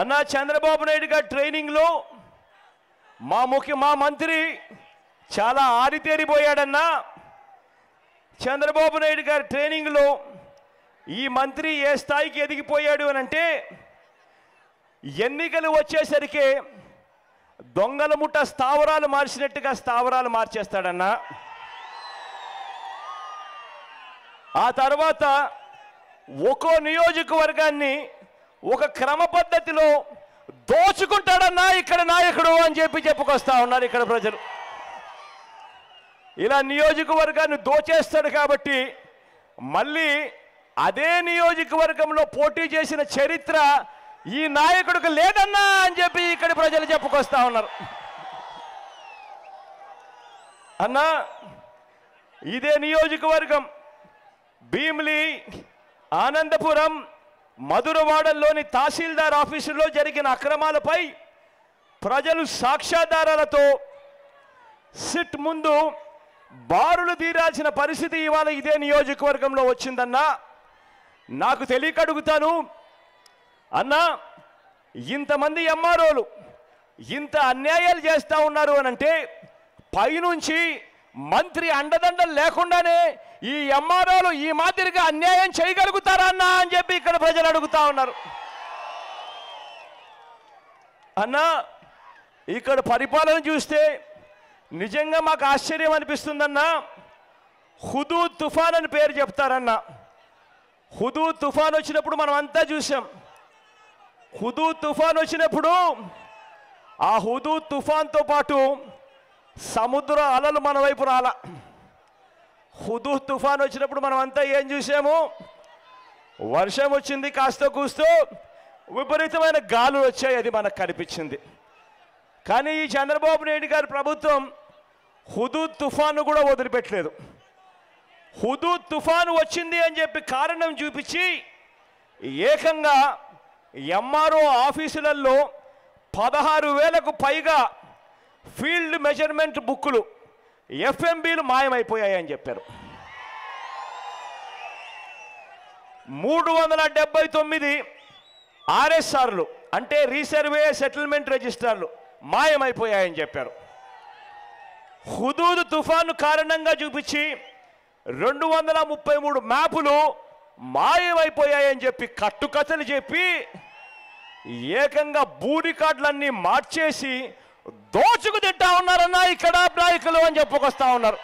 అన్న చంద్రబాబు నాయుడు గారి ట్రైనింగ్లో మా ముఖ్య మా మంత్రి చాలా ఆరితేరిపోయాడన్నా. చంద్రబాబు నాయుడు గారి ట్రైనింగ్లో ఈ మంత్రి ఏ స్థాయికి ఎదిగిపోయాడు అని అంటే ఎన్నికలు వచ్చేసరికి దొంగల ముట్ట స్థావరాలు మార్చినట్టుగా స్థావరాలు మార్చేస్తాడన్నా. ఆ తర్వాత ఒక్కో నియోజకవర్గాన్ని ఒక క్రమ పద్ధతిలో దోచుకుంటాడన్నా ఇక్కడ నాయకుడు అని చెప్పి చెప్పుకొస్తా ఉన్నారు ఇక్కడ ప్రజలు. ఇలా నియోజకవర్గాన్ని దోచేస్తాడు కాబట్టి మళ్ళీ అదే నియోజకవర్గంలో పోటీ చేసిన చరిత్ర ఈ నాయకుడికి లేదన్నా అని చెప్పి ఇక్కడ ప్రజలు చెప్పుకొస్తా ఉన్నారు. అన్నా ఇదే నియోజకవర్గం భీమిలి ఆనందపురం మధురవాడల్లోని తహసీల్దార్ ఆఫీసులో జరిగిన అక్రమాలపై ప్రజలు సాక్ష్యాధారాలతో సిట్ ముందు బారులు తీరాల్సిన పరిస్థితి ఇవాళ ఇదే నియోజకవర్గంలో వచ్చిందన్నా. నాకు తెలియక అడుగుతాను అన్నా ఇంతమంది ఎంఆర్ఓలు ఇంత అన్యాయాలు చేస్తూ ఉన్నారు అని అంటే పైనుంచి మంత్రి అండదండలు లేకుండానే ఈ ఎంఆర్ఓలు ఈ మాదిరిగా అన్యాయం చేయగలుగుతారా అన్నా అని ప్రజలు అడుగుతా ఉన్నారు. అన్నా ఇక్కడ పరిపాలన చూస్తే నిజంగా మాకు ఆశ్చర్యం అనిపిస్తుందన్నా. హుదూ తుఫాన్ అని పేరు చెప్తారన్నా. హుదూ తుఫాన్ వచ్చినప్పుడు మనం అంతా చూసాం హుదూ తుఫాన్ వచ్చినప్పుడు ఆ హుదూ తుఫాన్తో పాటు సముద్ర అలలు మన వైపు రాల. హుదూ తుఫాన్ వచ్చినప్పుడు మనం అంతా ఏం చూసాము? వర్షం వచ్చింది కాస్త కూస్తూ విపరీతమైన గాలులు వచ్చాయి అది మనకు కనిపించింది. కానీ ఈ చంద్రబాబు నాయుడు గారి ప్రభుత్వం హుదూ తుఫాను కూడా వదిలిపెట్టలేదు. హుదూ తుఫాను వచ్చింది అని చెప్పి కారణం చూపించి ఏకంగా ఎంఆర్ఓ ఆఫీసులలో పదహారు వేలకు పైగా ఫీల్డ్ మెజర్మెంట్ బుక్కులు ఎఫ్ఎంబీలు మాయమైపోయాయని చెప్పారు. మూడు వందల డెబ్బై తొమ్మిది ఆర్ఎస్ఆర్లు అంటే రీసర్వే సెటిల్మెంట్ రిజిస్టర్లు మాయమైపోయాయని చెప్పారు. హుదూద్ తుఫాను కారణంగా చూపించి రెండు వందల ముప్పై మూడు మ్యాపులు మాయమైపోయాయని చెప్పి కట్టుకథలు చెప్పి ఏకంగా భూ రికార్డులన్నీ మార్చేసి దోచుకు తింటా ఉన్నారన్నా ఇక్కడ నాయకులు అని చెప్పుకొస్తా ఉన్నారు.